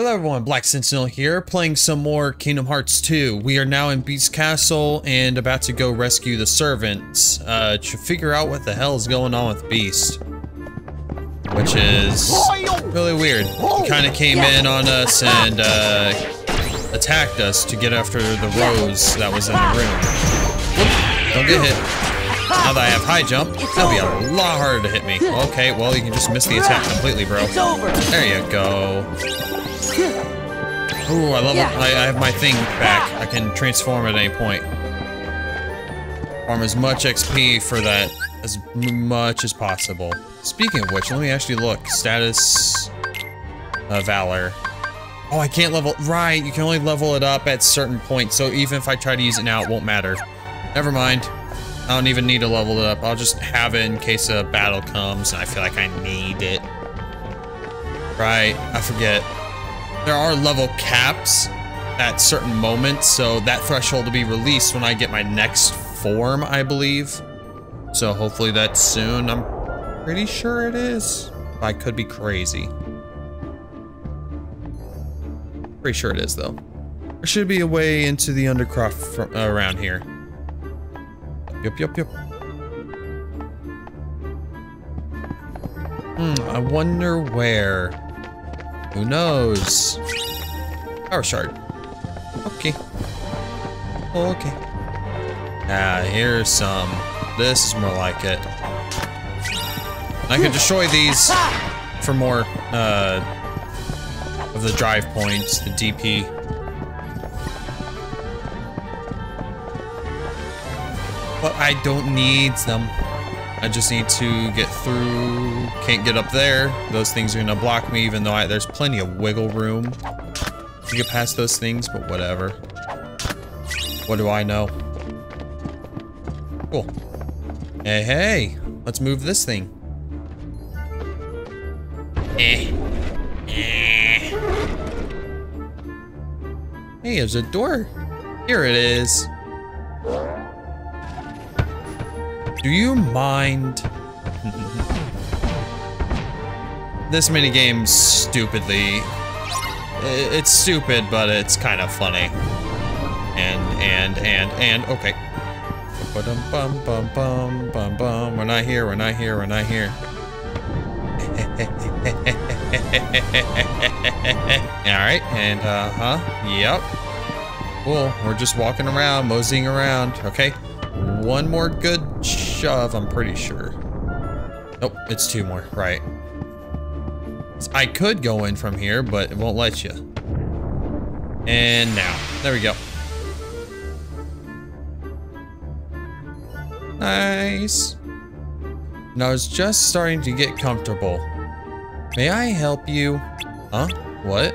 Hello everyone, Black Sentinel here, playing some more Kingdom Hearts 2. We are now in Beast Castle and about to go rescue the servants uh, to figure out what the hell is going on with Beast. Which is really weird. He kind of came in on us and uh, attacked us to get after the rose that was in the room. Don't get hit. Now that I have high jump, that'll be a lot harder to hit me. Okay, well you can just miss the attack completely, bro. There you go. Ooh, I love yeah. I, I have my thing back. I can transform at any point. Farm as much XP for that as much as possible. Speaking of which, let me actually look. Status uh, Valor. Oh, I can't level- right, you can only level it up at certain points, so even if I try to use it now, it won't matter. Never mind. I don't even need to level it up. I'll just have it in case a battle comes and I feel like I need it. Right, I forget. There are level caps at certain moments, so that threshold will be released when I get my next form, I believe. So hopefully that's soon. I'm pretty sure it is. I could be crazy. Pretty sure it is, though. There should be a way into the Undercroft from, uh, around here. Yup, yup, yup. Hmm, I wonder where. Who knows? Power shard. Okay. Okay. Ah, here's some. This is more like it. I can destroy these for more uh, of the drive points, the DP. But I don't need them. I just need to get through. Can't get up there. Those things are gonna block me, even though I, there's plenty of wiggle room to get past those things, but whatever. What do I know? Cool. Hey, hey, let's move this thing. Eh. Eh. Hey, there's a door. Here it is. Do you mind? this minigame's stupidly... It's stupid, but it's kind of funny. And, and, and, and, okay. Bum bum bum bum bum. We're not here, we're not here, we're not here. Alright, and uh-huh, yep. Cool, we're just walking around, moseying around, okay? One more good shove, I'm pretty sure. Nope, it's two more, right. I could go in from here, but it won't let you. And now, there we go. Nice. And I was just starting to get comfortable. May I help you? Huh? What?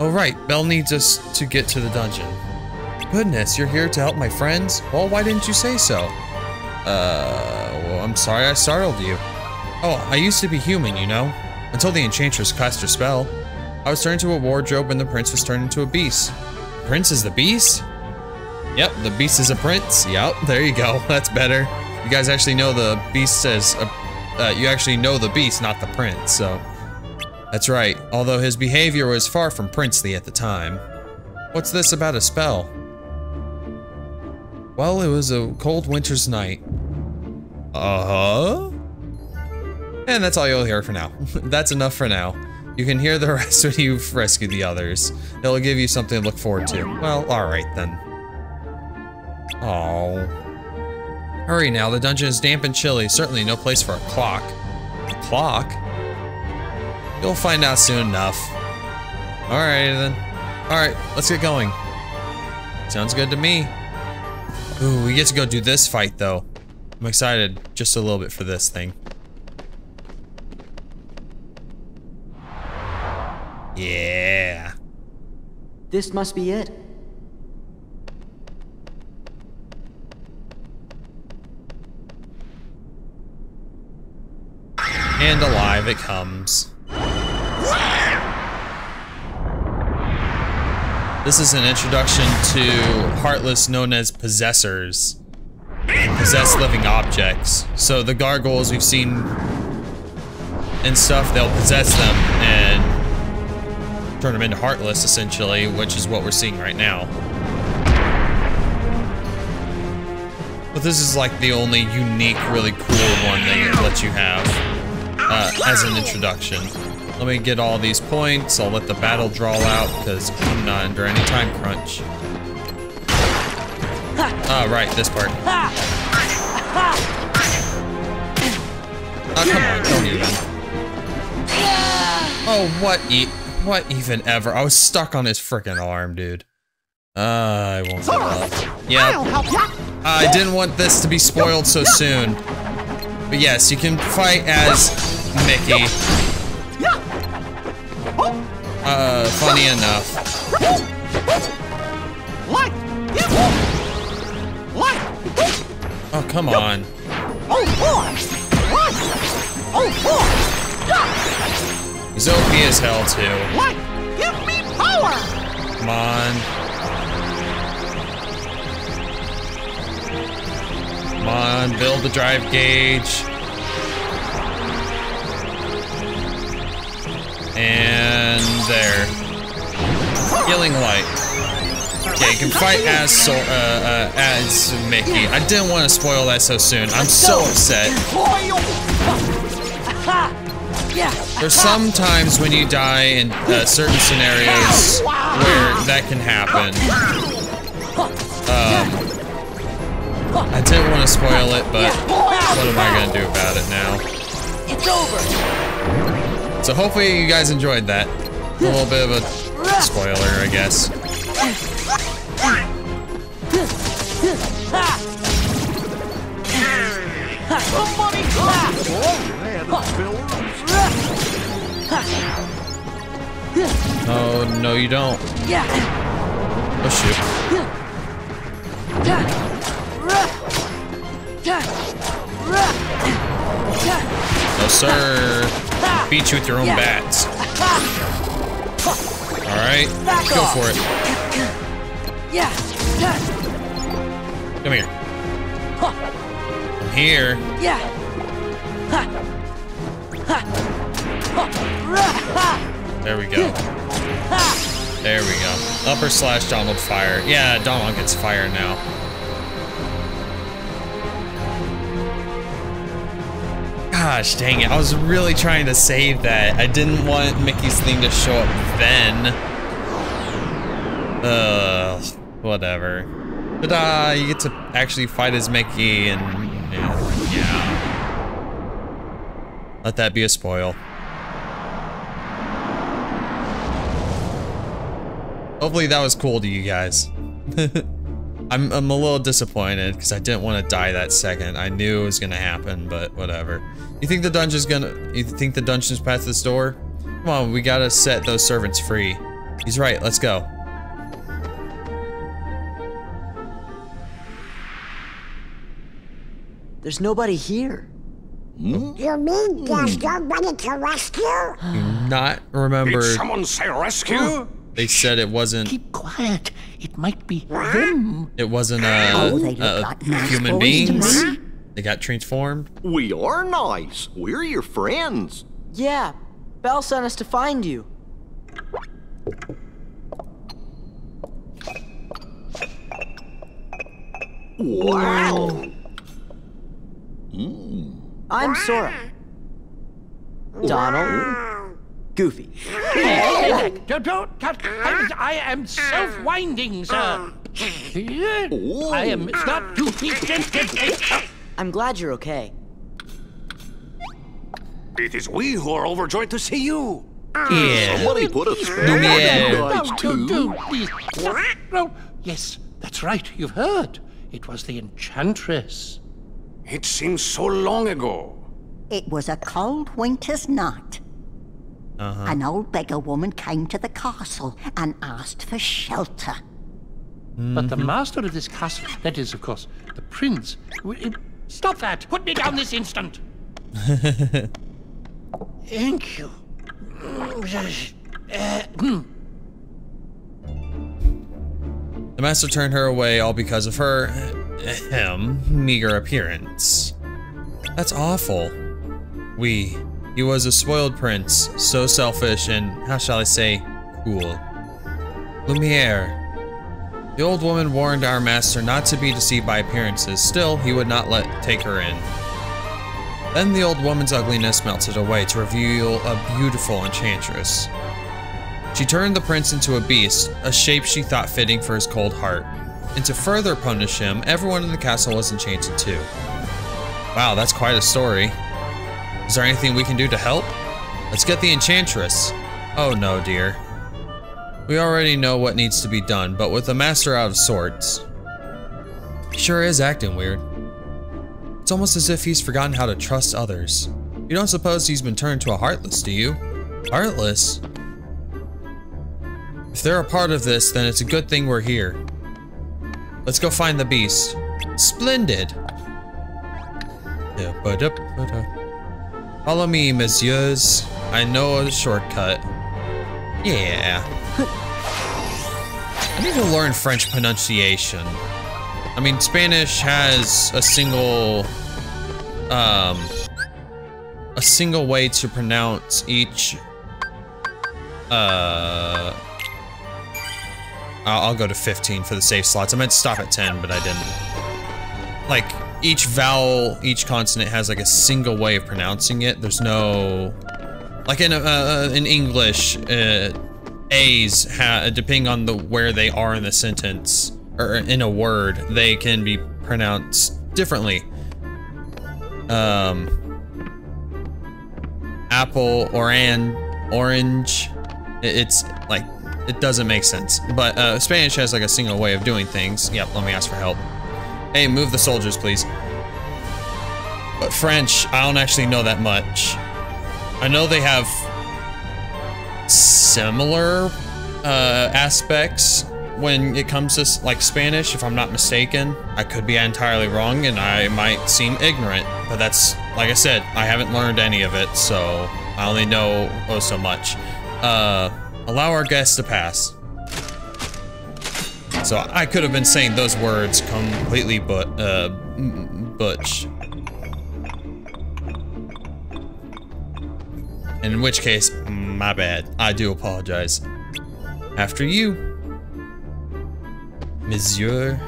Oh right, Belle needs us to get to the dungeon. Goodness, you're here to help my friends? Well, why didn't you say so? Uh, well, I'm sorry I startled you. Oh, I used to be human, you know? Until the Enchantress cast her spell. I was turned into a wardrobe and the prince was turned into a beast. The prince is the beast? Yep, the beast is a prince. Yep, there you go. That's better. You guys actually know the beast says, uh, you actually know the beast, not the prince, so. That's right, although his behavior was far from princely at the time. What's this about a spell? Well, it was a cold winter's night. Uh-huh? And that's all you'll hear for now. that's enough for now. You can hear the rest when you've rescued the others. It'll give you something to look forward to. Well, alright then. Oh. Hurry now, the dungeon is damp and chilly. Certainly no place for a clock. A clock? You'll find out soon enough. Alright then. Alright, let's get going. Sounds good to me. Ooh, we get to go do this fight though. I'm excited just a little bit for this thing. Yeah. This must be it. And alive it comes. This is an introduction to Heartless known as Possessors. Possess living objects. So the gargoyles we've seen and stuff, they'll possess them and turn them into Heartless, essentially, which is what we're seeing right now. But this is like the only unique, really cool one they let you have uh, as an introduction. Let me get all these points. I'll let the battle draw out because I'm not under any time crunch. Ah, right, this part. Oh, come on, don't even. Oh, what e- what even ever? I was stuck on his freaking arm, dude. Uh, I won't give up. Yep. I didn't want this to be spoiled so soon. But yes, you can fight as Mickey. Uh, funny enough. Oh, come on. He's OP as hell, too. Give me power! Come on. Come on, build the drive gauge. And there. Healing light. Okay, you can fight as so, uh, uh, as Mickey. I didn't want to spoil that so soon. I'm so upset. There's some times when you die in uh, certain scenarios where that can happen. Um, I didn't want to spoil it, but what am I gonna do about it now? It's over. So hopefully you guys enjoyed that. A little bit of a spoiler, I guess. Oh, no you don't. Oh shoot. No sir. Beat you with your own bats. Alright, go for it. Come here. I'm here. There we go. There we go. Upper slash Donald fire. Yeah, Donald gets fire now. Gosh dang it. I was really trying to save that. I didn't want Mickey's thing to show up then. Ugh, whatever. But uh, you get to actually fight as Mickey and yeah. Let that be a spoil. Hopefully that was cool to you guys. I'm, I'm a little disappointed because I didn't want to die that second. I knew it was gonna happen, but whatever. You think the dungeon's gonna? You think the dungeon's past this door? Come on, we gotta set those servants free. He's right. Let's go. There's nobody here. Hmm? You mean there's nobody to rescue? Not remember. Did someone say rescue? They said it wasn't. Keep quiet. It might be them. It wasn't a, Oh, they look uh, like human boys to beings. They got transformed. We are nice. We're your friends. Yeah, Belle sent us to find you. Wow. I'm Sora. Donald. Goofy. Don't, don't, don't, I, I am self-winding, sir. I am it's not too I'm glad you're okay. It is we who are overjoyed to see you. Yeah. Somebody put a spell on Yeah. you No, guys no, too. no. No. Yes, that's right. You've heard. It was the Enchantress. It seems so long ago. It was a cold winter's night. Uh-huh. An old beggar woman came to the castle and asked for shelter. But the master of this castle, that is, of course, the prince. Stop that! Put me down this instant! Thank you. Uh. The master turned her away all because of her, him, meager appearance. That's awful. We, he was a spoiled prince, so selfish and, how shall I say, Cool. Lumiere. The old woman warned our master not to be deceived by appearances. Still, he would not let take her in. Then the old woman's ugliness melted away to reveal a beautiful enchantress. She turned the prince into a beast, a shape she thought fitting for his cold heart. And to further punish him, everyone in the castle was enchanted too. Wow, that's quite a story. Is there anything we can do to help? Let's get the enchantress. Oh no, dear. We already know what needs to be done, but with the master out of sorts. Sure is acting weird. It's almost as if he's forgotten how to trust others. You don't suppose he's been turned to a Heartless, do you? Heartless? If they're a part of this, then it's a good thing we're here. Let's go find the beast. Splendid! Yeah, ba-da, ba-da. Follow me, messieurs. I know a shortcut. Yeah. I need to learn French pronunciation. I mean, Spanish has a single, um, a single way to pronounce each, uh, I'll, I'll go to 15 for the safe slots. I meant to stop at 10, but I didn't. Like, each vowel, each consonant has like a single way of pronouncing it. There's no, like in, uh, uh in English, uh, A's, depending on the where they are in the sentence, or in a word, they can be pronounced differently. Um, apple, oran, orange, it's like, it doesn't make sense. But uh, Spanish has like a single way of doing things. Yep, let me ask for help. Hey, move the soldiers, please. But French, I don't actually know that much. I know they have similar uh, aspects when it comes to like Spanish, if I'm not mistaken. I could be entirely wrong and I might seem ignorant, but that's, like I said, I haven't learned any of it, so I only know oh so much. Uh, allow our guests to pass. So I could have been saying those words completely but, uh, butch. In which case, my bad. I do apologize. After you, Monsieur.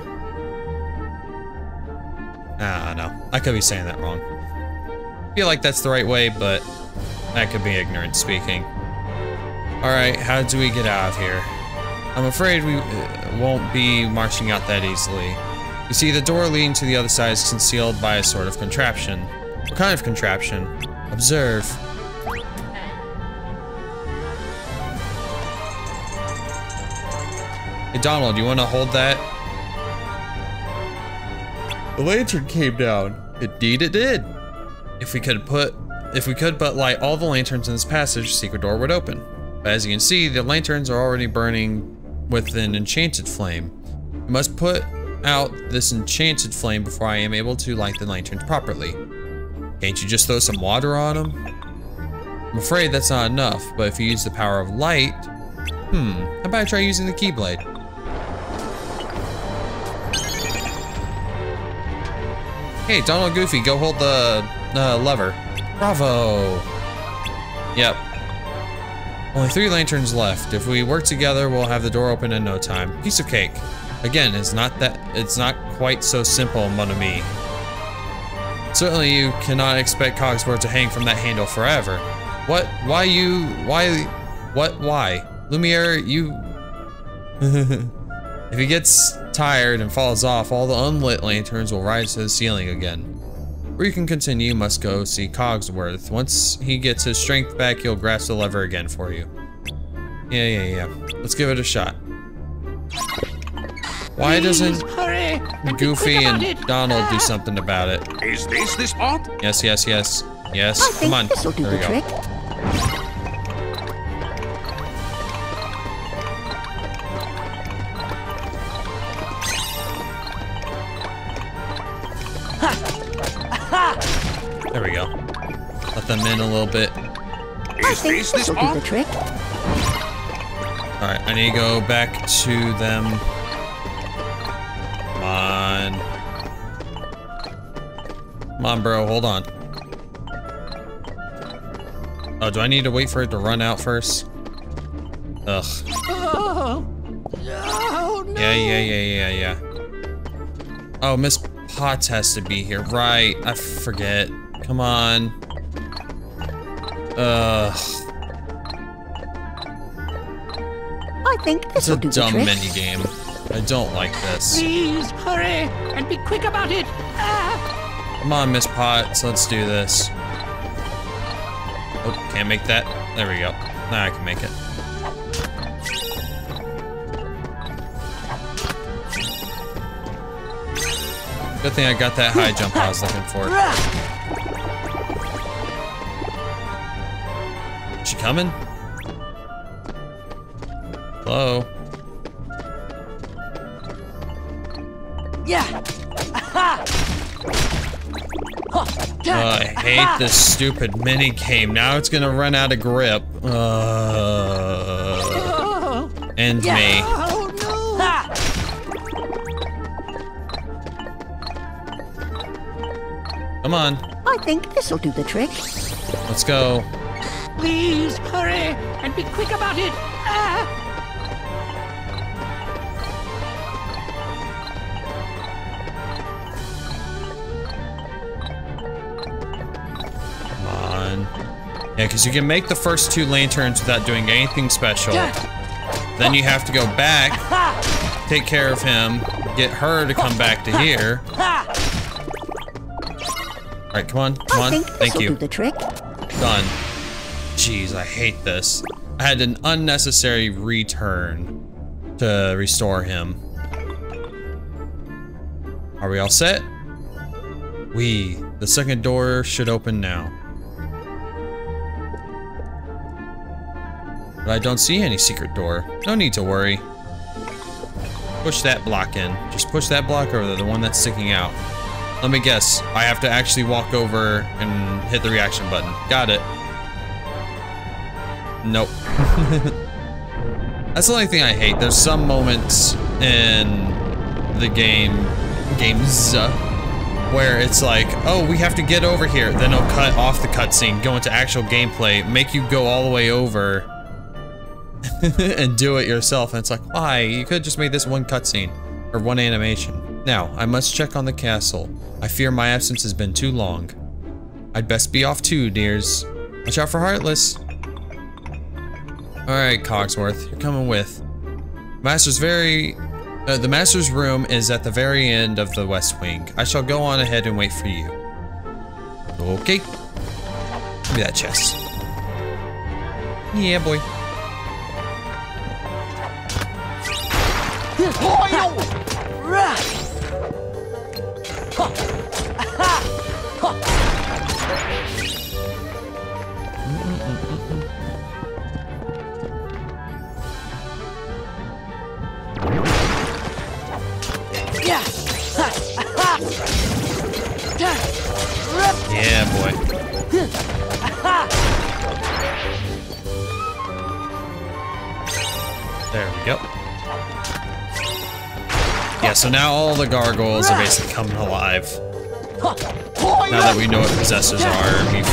Don't know. I could be saying that wrong. I feel like that's the right way, but that could be ignorant speaking. Alright, how do we get out of here? I'm afraid we uh, won't be marching out that easily. You see, the door leading to the other side is concealed by a sort of contraption. What kind of contraption? Observe. Hey, Donald, you want to hold that? The lantern came down. Indeed it did. If we could put, if we could but light all the lanterns in this passage, the secret door would open. But as you can see, the lanterns are already burning with an enchanted flame. We must put out this enchanted flame before I am able to light the lanterns properly. Can't you just throw some water on them? I'm afraid that's not enough, but if you use the power of light, hmm, how about I try using the Keyblade? Hey, Donald Goofy, go hold the uh, lever. Bravo! Yep. Only three lanterns left. If we work together, we'll have the door open in no time. Piece of cake. Again, it's not that it's not quite so simple, mon ami. Certainly you cannot expect Cogsworth to hang from that handle forever. What? Why you? Why? What? Why? Lumiere, you... if he gets tired and falls off, all the unlit lanterns will rise to the ceiling again. Where you can continue, you must go see Cogsworth. Once he gets his strength back, he'll grasp the lever again for you. Yeah, yeah, yeah. Let's give it a shot. Why doesn't hurry. Goofy and it. Donald do ah. something about it? Is this the spot? Yes, yes, yes. Yes, I come think on. this'll do There we the go. Little bit. I think this this'll do the trick. Alright, I need to go back to them. Come on. Come on, bro, hold on. Oh, do I need to wait for it to run out first? Ugh. Oh, oh no. Yeah, yeah, yeah, yeah, yeah. Oh, Miss Potts has to be here. Right. I forget. Come on. Ugh. I think It's this a do dumb trick. mini game. I don't like this. Please hurry and be quick about it. Ah. Come on, Miss Potts. Let's do this. Oh, can't make that. There we go. Now I can make it. Good thing I got that high jump I was looking for. Coming? Hello? Yeah. Uh, I hate this stupid mini game. Now it's gonna run out of grip. Uh, and me. oh no. Ha! Come on, I think this will do the trick. let's go. Please hurry and be quick about it. Ah. Come on. Yeah, because you can make the first two lanterns without doing anything special. Then you have to go back, take care of him, get her to come back to here. Alright, come on, come I on. think this Thank will you. do the trick. Done. Jeez, I hate this. I had an unnecessary return to restore him. Are we all set? We. The second door should open now. But I don't see any secret door. No need to worry. Push that block in. Just push that block over there, the one that's sticking out. Let me guess. I have to actually walk over and hit the reaction button. Got it. Nope. That's the only thing I hate. There's some moments in the game, games, uh, where it's like, oh, we have to get over here. Then it'll cut off the cutscene, go into actual gameplay, make you go all the way over and do it yourself. And it's like, why? You could have just made this one cutscene or one animation. Now, I must check on the castle. I fear my absence has been too long. I'd best be off too, dears. Watch out for Heartless. Alright, Cogsworth, you're coming with. Master's very... Uh, the Master's room is at the very end of the West Wing. I shall go on ahead and wait for you. Okay. Give me that chest. Yeah, boy. Yeah, boy. There we go. Yeah, so now all the gargoyles are basically coming alive. Now that we know what possessors are, we've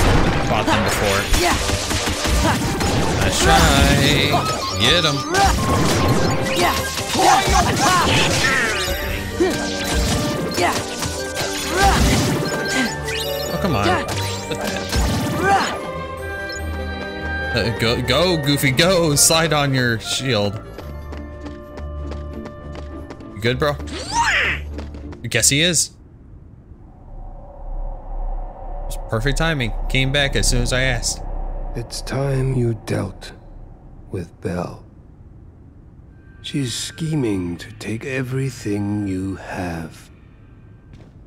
fought them before. Nice try. Get them. Come on. Uh, go, go, Goofy, go! Slide on your shield. You good, bro? I guess he is. It's perfect timing. Came back as soon as I asked. It's time you dealt with Belle. She's scheming to take everything you have.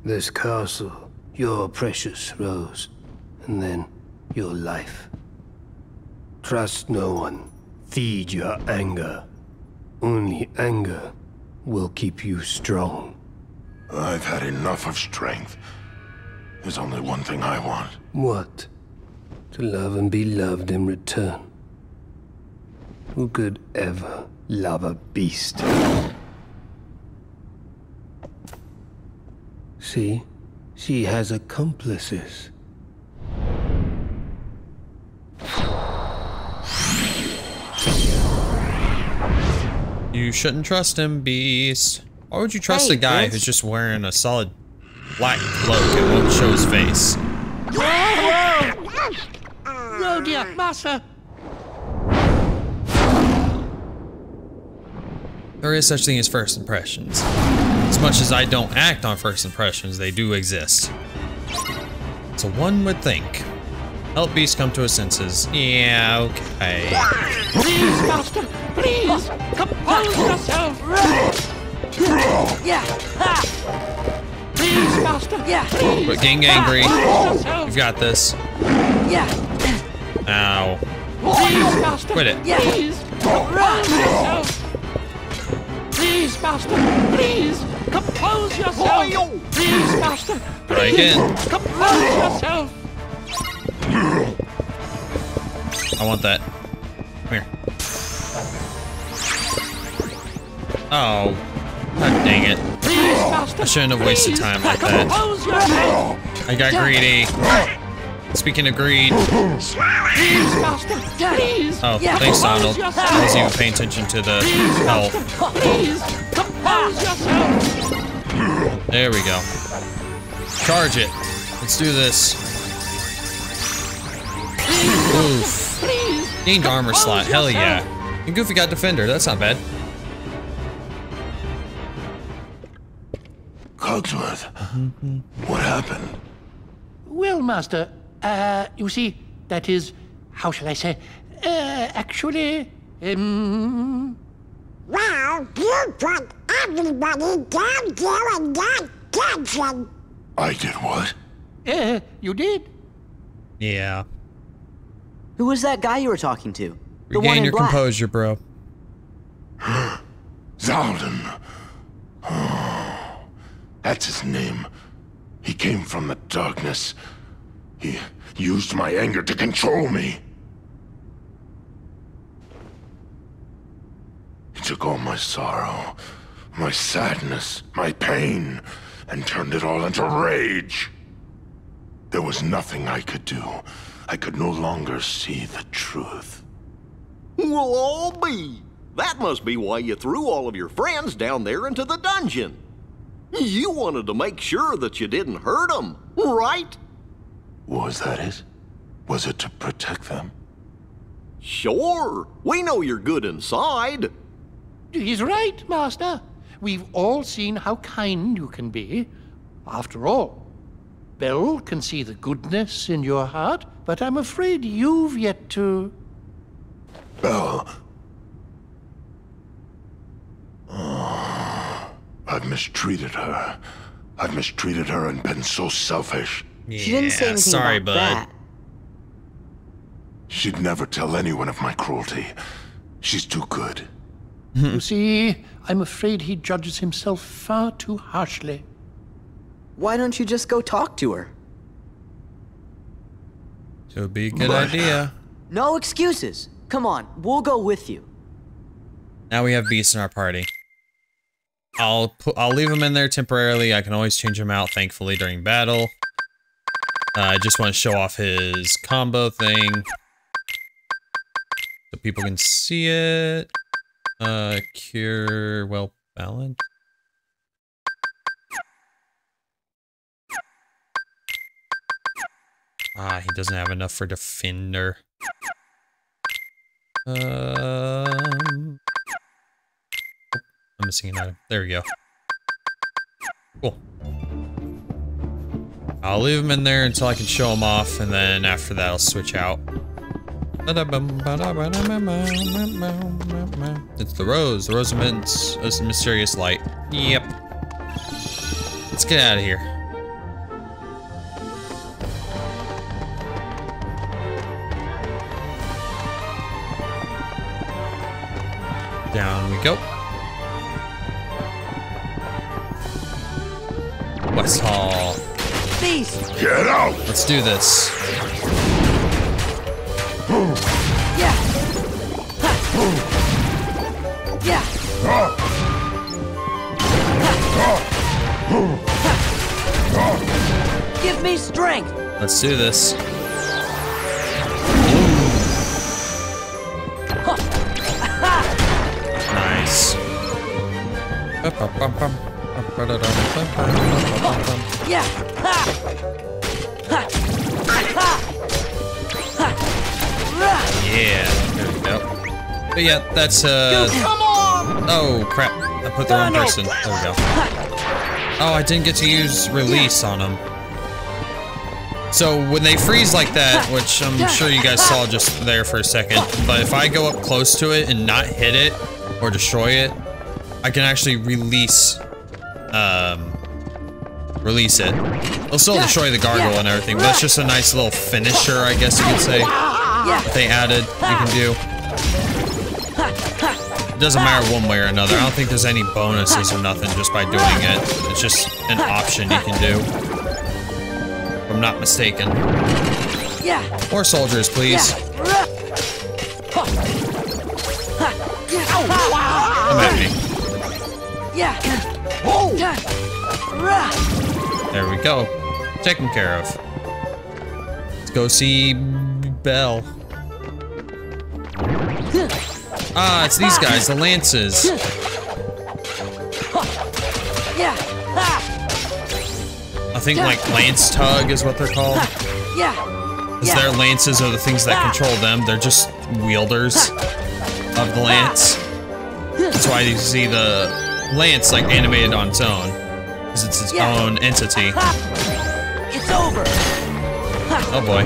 This castle, your precious Rose, and then your life. Trust no one. Feed your anger. Only anger will keep you strong. I've had enough of strength. There's only one thing I want. What? To love and be loved in return. Who could ever love a beast? See? She has accomplices. You shouldn't trust him, Beast. Why would you trust Hey, a guy Vince. who's just wearing a solid black cloak and won't show his face? Oh dear, Master. There is such thing as first impressions. As much as I don't act on first impressions, they do exist. So one would think. Help Beast come to his senses. Yeah, okay. Please, Master, please, compose yourself. Yeah. Please, Master, Yeah. please. But getting angry. You've got this. Yeah. Ow. Please, Master, Quit it. Yeah. please, compose yourself. Please, Master, please, compose yourself. Please, Master, Try please, again. compose yourself. I want that. Come here. Oh. God dang it. Please, Master, I shouldn't have wasted time like that. Compose yourself. I got greedy. Speaking of greed. Please, Master, please. Oh, thanks, Donald. I yourself. wasn't even paying attention to the health. Please, compose yourself. There we go. Charge it. Let's do this. Oof. Please. Gained armor slot. Hell yeah. And Goofy got defender. That's not bad. Cogsworth, what happened? Well, Master, uh, you see, that is, how shall I say, uh, actually, um, Well, you put everybody down there in that dungeon. I did what? uh, you did. Yeah. Who was that guy you were talking to? The one Regain in your black. composure, bro. Xaldin. That's his name. He came from the darkness. He used my anger to control me. Took all my sorrow, my sadness, my pain, and turned it all into rage. There was nothing I could do. I could no longer see the truth. Well, I'll be. That must be why you threw all of your friends down there into the dungeon. You wanted to make sure that you didn't hurt them, right? Was that it? Was it to protect them? Sure. We know you're good inside. He's right, Master. We've all seen how kind you can be. After all, Belle can see the goodness in your heart, but I'm afraid you've yet to. Belle. Oh, I've mistreated her. I've mistreated her and been so selfish. She didn't say anything sorry, about bud. that. She'd never tell anyone of my cruelty. She's too good. You see, I'm afraid he judges himself far too harshly. Why don't you just go talk to her? It would be a good But- idea. No excuses. Come on, we'll go with you. Now we have beasts in our party. I'll put, I'll leave him in there temporarily. I can always change him out, thankfully, during battle. Uh, I just want to show off his combo thing. So people can see it. Uh, cure, well balanced. Ah, he doesn't have enough for defender. Um, I'm missing an item. There we go. Cool. I'll leave him in there until I can show him off, and then after that I'll switch out. It's the rose. The rose emits a mysterious light. Yep. Let's get out of here. Down we go. West Hall. Beast! Get out! Let's do this. Me strength! Let's do this. Nice. Yeah. Yeah, there we go. But yeah, that's uh. Oh crap! I put the wrong person. There we go. Oh, I didn't get to use release on them. So when they freeze like that, which I'm sure you guys saw just there for a second, but if I go up close to it and not hit it or destroy it, I can actually release, um, release it. It'll still destroy the gargoyle and everything, but it's just a nice little finisher, I guess you could say. They added, you can do. It doesn't matter one way or another. I don't think there's any bonuses or nothing just by doing it. It's just an option you can do. If I'm not mistaken. Yeah. More soldiers, please. Come at me. Yeah. There we go. Taken care of. Let's go see Belle. Ah, it's these guys, the lances. Yeah. I think like lance tug is what they're called. Yeah. Because their lances are the things that control them. They're just wielders of the lance. That's why you see the lance like animated on its own. Because it's its Yeah. own entity. It's over. Oh boy.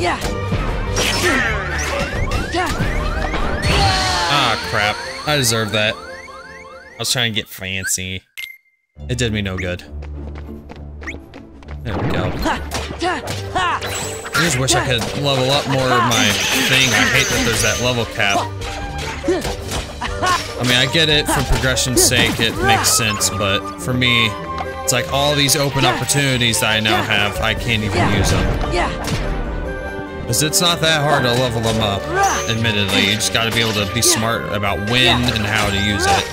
Yeah. Yeah. Ah, crap. I deserve that. I was trying to get fancy. It did me no good. There we go. I just wish I could level up more of my thing. I hate that there's that level cap. I mean, I get it for progression's sake, it makes sense, but for me, it's like all these open opportunities that I now have, I can't even use them. Yeah. Because it's not that hard to level them up, admittedly. You just gotta be able to be smart about when and how to use it.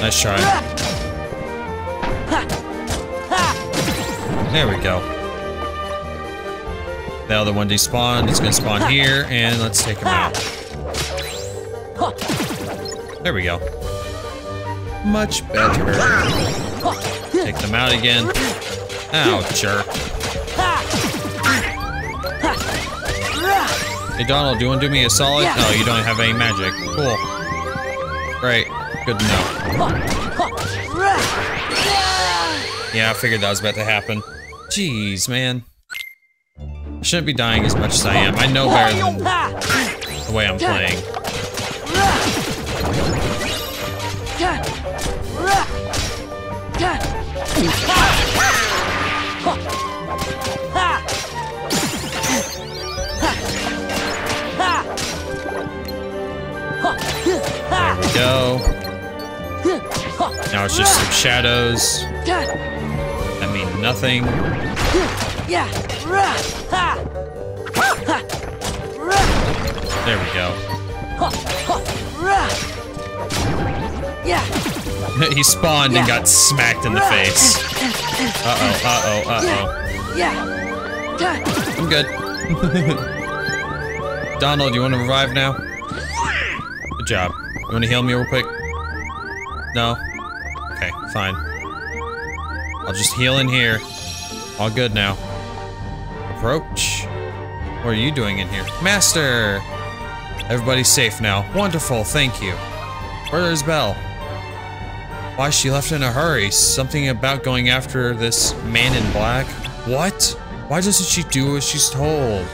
Nice try. There we go. The other one despawned. It's gonna spawn here, and let's take him out. There we go. Much better. Take them out again. Ow, jerk. Hey Donald, do you want to do me a solid? No, you don't have any magic. Cool. Great. Good. Yeah, I figured that was about to happen. Jeez, man. I shouldn't be dying as much as I am. I know better than the way I'm playing. Shadows. That mean nothing. Yeah. There we go. Yeah. he spawned and got smacked in the face. Uh-oh, uh-oh, uh-oh. Yeah. I'm good. Donald, you want to revive now? Good job. You want to heal me real quick? No? Fine. I'll just heal in here. All good now. Approach. What are you doing in here? Master! Everybody's safe now. Wonderful, thank you. Where is Belle? Why she left in a hurry? Something about going after this man in black? What? Why doesn't she do as she's told?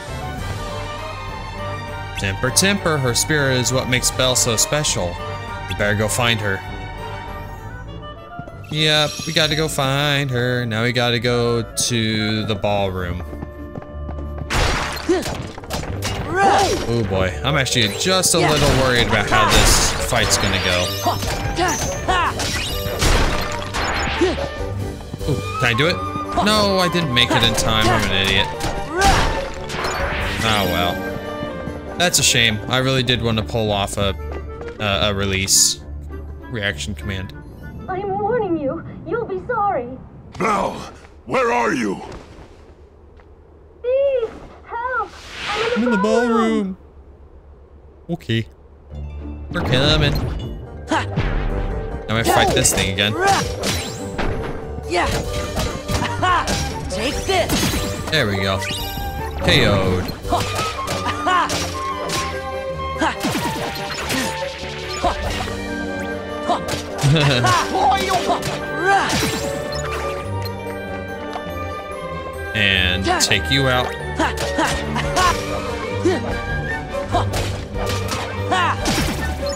Temper, temper, her spirit is what makes Belle so special. We better go find her. Yep, we gotta go find her. Now we gotta go to the ballroom. Oh boy, I'm actually just a little worried about how this fight's gonna go. Ooh, can I do it? No, I didn't make it in time. I'm an idiot. Oh well. That's a shame. I really did want to pull off a, a, a release reaction command. Sorry. Belle, where are you? Please, help! I'm in I'm in the ballroom. Okay. We're coming. I'm gonna fight this thing again. Yeah. Ha! Take this. There we go. KO'd. and take you out.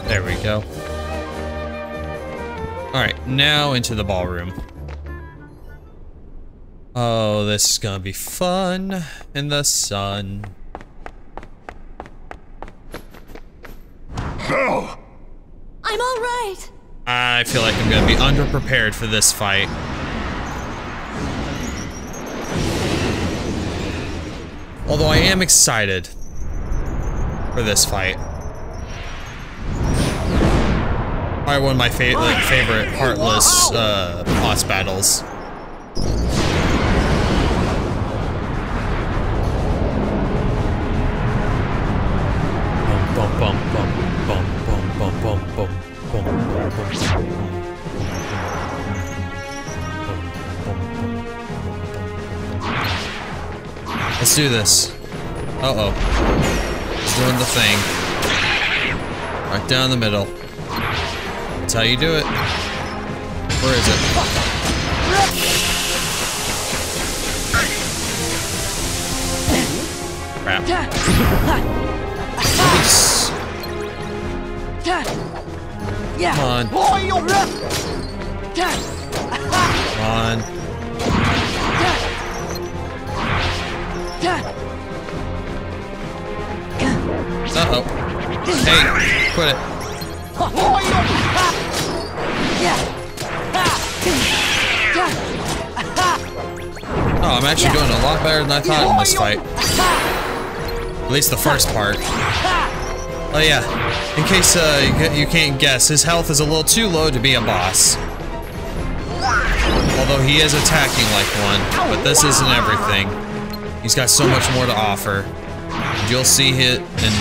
There we go. Alright, now into the ballroom. Oh, this is gonna be fun in the sun. Belle! I'm all right. I feel like I'm gonna be underprepared for this fight. Although I am excited for this fight. Probably one of my fa like, favorite Heartless uh, boss battles. Do this. Uh-oh. Doing the thing. Right down the middle. That's how you do it. Where is it? Crap. Release. Yeah. Come on. Come on. Uh-oh. Hey, quit it. Oh, I'm actually doing a lot better than I thought in this fight. At least the first part. Oh yeah, in case uh, you can't guess, his health is a little too low to be a boss. Although he is attacking like one, but this isn't everything. He's got so much more to offer. You'll see it in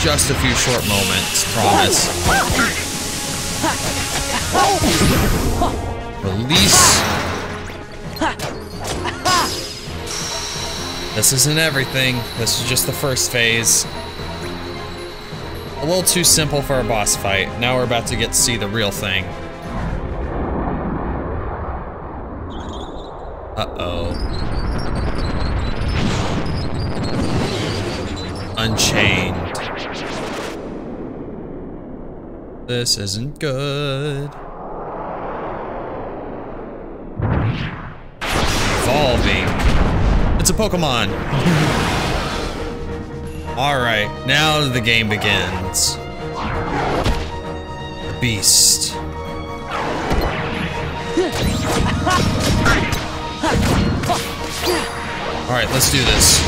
just a few short moments, promise. Release. This isn't everything. This is just the first phase. A little too simple for a boss fight. Now we're about to get to see the real thing. Uh-oh. Unchained. This isn't good. Evolving. It's a Pokemon. Alright, now the game begins. The Beast. Alright, let's do this.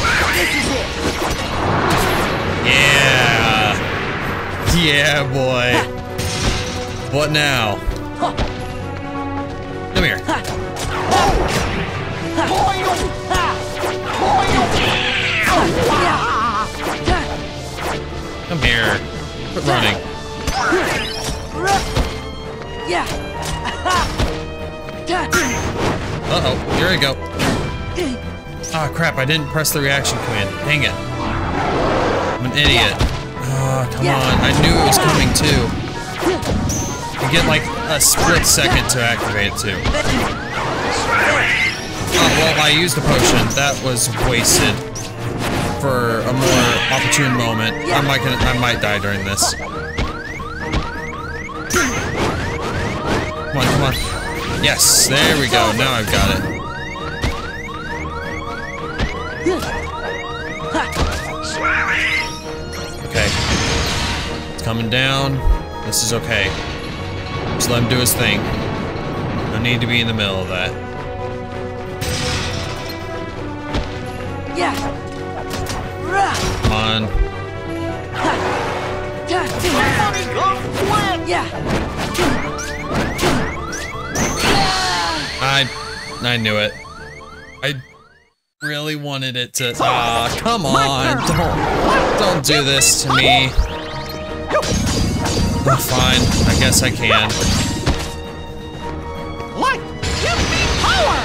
Yeah! Yeah, boy. What now? Come here. Come here. Quit running. Uh-oh, here I go. Ah, crap, I didn't press the reaction command. Dang it. I'm an idiot. Oh, come on. I knew it was coming too. Get like a split second to activate it too. Oh, well, I used a potion. That was wasted. For a more opportune moment. I might gonna, I might die during this. Come on, come on. Yes, there we go. Now I've got it. Okay. It's coming down. This is okay. Just let him do his thing. No need to be in the middle of that. Yeah. Come on. I I knew it. I really wanted it to. Ah, come on! Don't, don't do this to me. Fine. I guess I can. Light, give me power!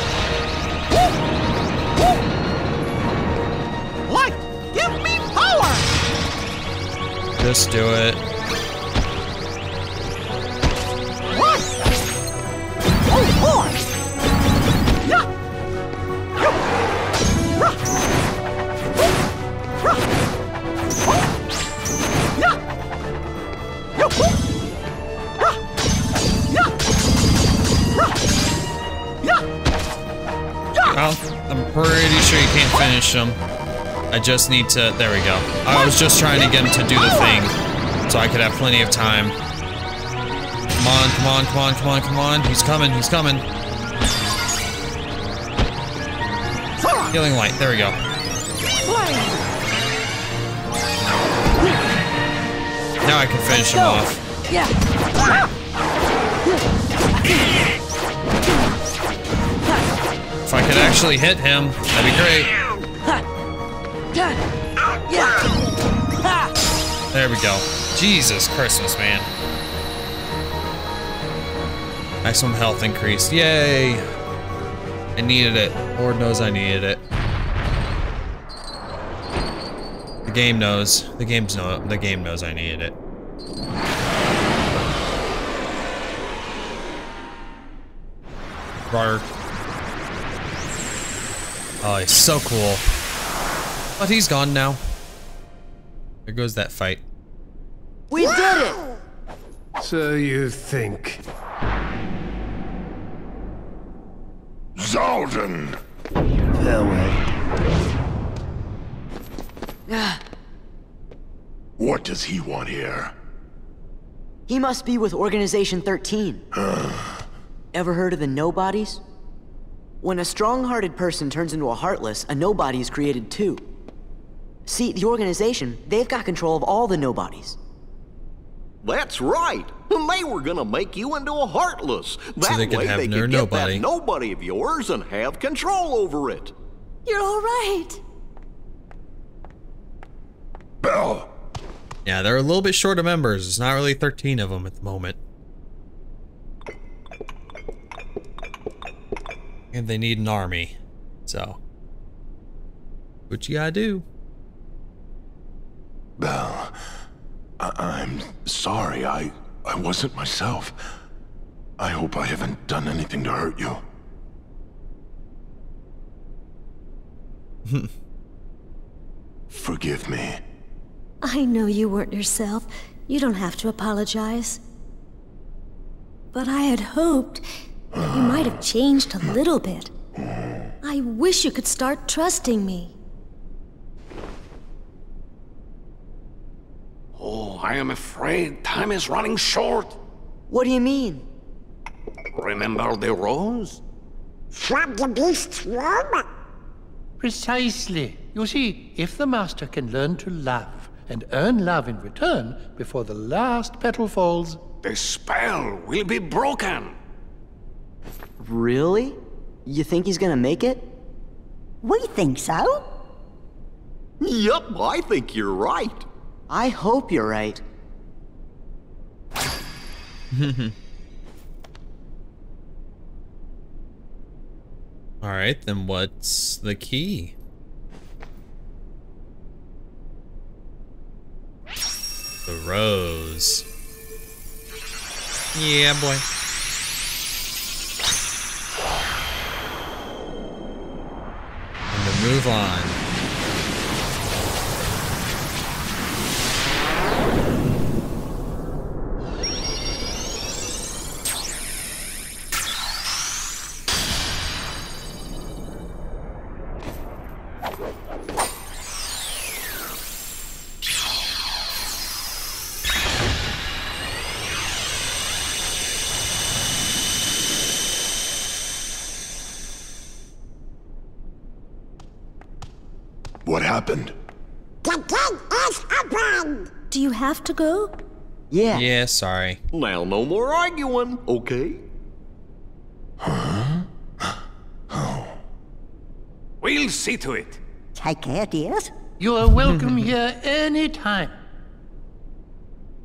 Light, give me power! Just do it. Him. I just need to. There we go. I was just trying to get him to do the thing so I could have plenty of time. Come on, come on, come on, come on, come on. He's coming, he's coming. Healing light. There we go. Now I can finish him off. Yeah! If I could actually hit him, that'd be great. There we go. Jesus Christmas, man. Maximum health increased. Yay! I needed it. Lord knows I needed it. The game knows. The game's know. The game knows I needed it. Rar. Oh, he's so cool. But he's gone now. There goes that fight. We did it! So you think. Xaldin! Farewell. What does he want here? He must be with Organization 13. Ever heard of the Nobodies? When a strong-hearted person turns into a Heartless, a Nobody is created too. See, the organization, they've got control of all the Nobodies. That's right. They were gonna make you into a heartless. That they could way have they no could get nobody. that nobody of yours and have control over it. You're all right. Belle! Yeah, they're a little bit short of members. It's not really 13 of them at the moment. And they need an army. So. What you gotta do? Belle, I- I'm sorry. I I wasn't myself. I hope I haven't done anything to hurt you. Forgive me. I know you weren't yourself. You don't have to apologize. But I had hoped that you might have changed a little bit. I wish you could start trusting me. Oh, I am afraid time is running short. What do you mean? Remember the rose? From the beast's room? Precisely. You see, if the master can learn to love and earn love in return before the last petal falls, The spell will be broken. Really? You think he's gonna make it? We think so. Yup, I think you're right. I hope you're right. Alright, then what's the key? The rose. Yeah, boy. And to move on. What happened? The gate is open! Do you have to go? Yeah. Yeah, sorry. Now, no more arguing, okay? We'll see to it. Take care, dears. You are welcome here any time.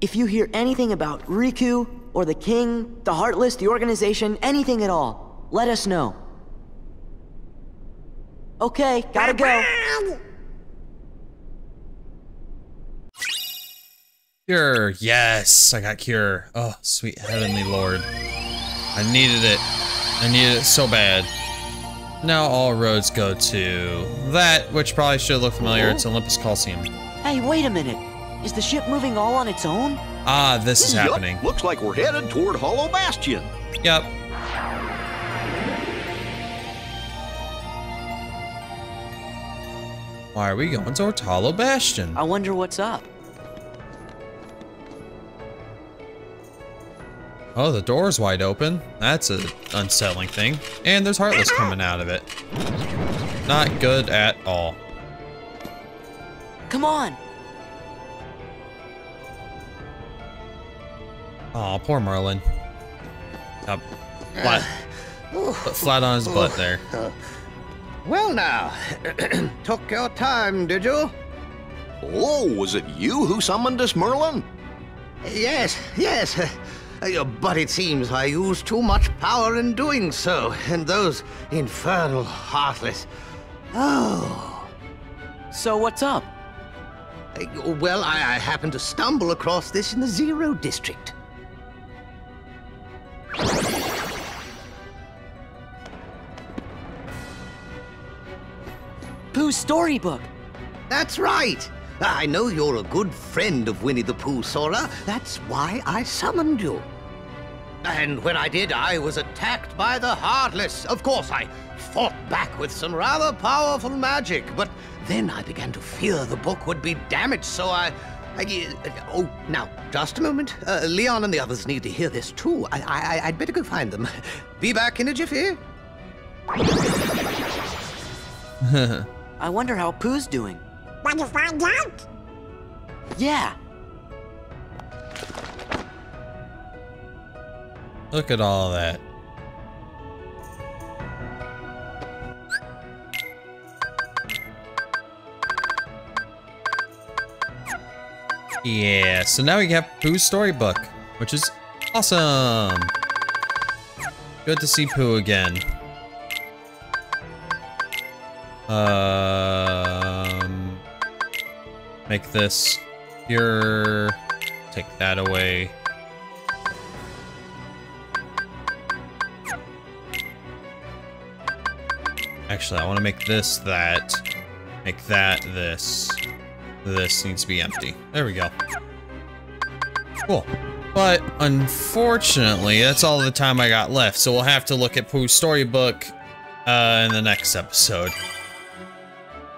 If you hear anything about Riku, or the King, the Heartless, the organization, anything at all, let us know. Okay, gotta go. Cure. Yes, I got cure. Oh, sweet heavenly lord. I needed it. I needed it so bad. Now all roads go to that, which probably should look familiar. It's Olympus Coliseum. Hey, wait a minute. Is the ship moving all on its own? Ah, this is Yup, happening. Looks like we're headed toward Hollow Bastion. Yep. Why are we going towards Hollow Bastion? I wonder what's up. Oh, the door's wide open. That's an unsettling thing. And there's Heartless coming out of it. Not good at all. Come on. Aw, poor Merlin. Up. Flat. Put flat on his butt there. Well now, took your time, did you? Oh, was it you who summoned us, Merlin? Yes, yes. But it seems I used too much power in doing so, and those infernal heartless. Oh. So what's up? Uh, Well, I, I happened to stumble across this in the Zero District. Pooh's storybook. That's right. I know you're a good friend of Winnie the Pooh, Sora. That's why I summoned you. And when I did, I was attacked by the Heartless. Of course, I fought back with some rather powerful magic, but then I began to fear the book would be damaged, so I. I uh, oh, now, just a moment. Uh, Leon and the others need to hear this too. I, I, I'd better go find them. Be back in a jiffy. I wonder how Pooh's doing. Want to find out? Yeah. Look at all that. Yeah, so now we have Pooh's storybook, which is awesome. Good to see Pooh again. Um, make this here. Take that away. Actually, I want to make this that. Make that this. This needs to be empty. There we go. Cool. But unfortunately, that's all the time I got left. So we'll have to look at Pooh's storybook uh, in the next episode.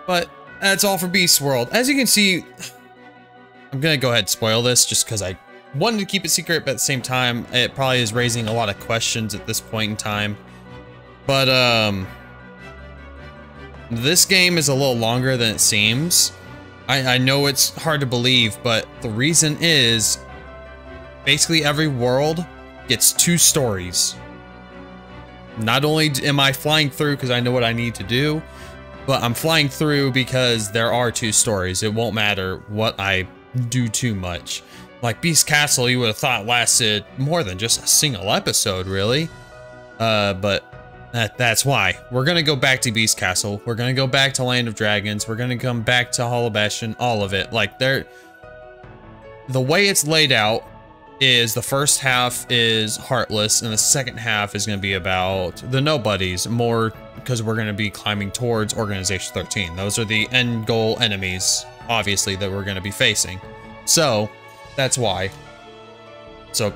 But that's all for Beast World. As you can see, I'm gonna go ahead and spoil this just because I wanted to keep it secret, but at the same time, it probably is raising a lot of questions at this point in time. But um, this game is a little longer than it seems. I, I know it's hard to believe, but the reason is basically every world gets two stories. Not only am I flying through because I know what I need to do, but I'm flying through because there are two stories. It won't matter what I do too much. Like Beast Castle, you would have thought lasted more than just a single episode, really. Uh, but that, that's why. We're gonna go back to Beast Castle. We're gonna go back to Land of Dragons. We're gonna come back to Hollow Bastion, all of it. Like, there... The way it's laid out is the first half is Heartless, and the second half is gonna be about the Nobodies, more because we're gonna be climbing towards Organization 13. Those are the end goal enemies, obviously, that we're gonna be facing. So, that's why. So,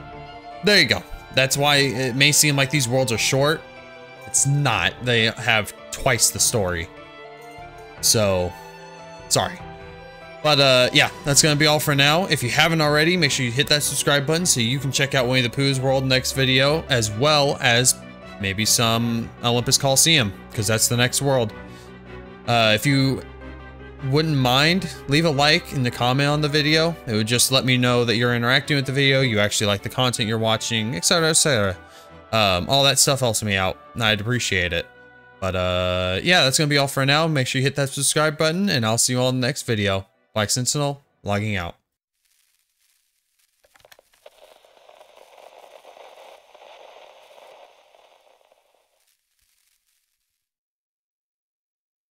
there you go. That's why it may seem like these worlds are short. It's not. They have twice the story. So, sorry. But uh, yeah, that's gonna be all for now. If you haven't already, make sure you hit that subscribe button so you can check out Winnie the Pooh's World next video, as well as maybe some Olympus Coliseum, because that's the next world. Uh, if you wouldn't mind, leave a like in the comment on the video. It would just let me know that you're interacting with the video, you actually like the content you're watching, etc, etc. Um, all that stuff helps me out, and I'd appreciate it. But uh, yeah, that's going to be all for now. Make sure you hit that subscribe button, and I'll see you all in the next video. Black Sentinel, logging out.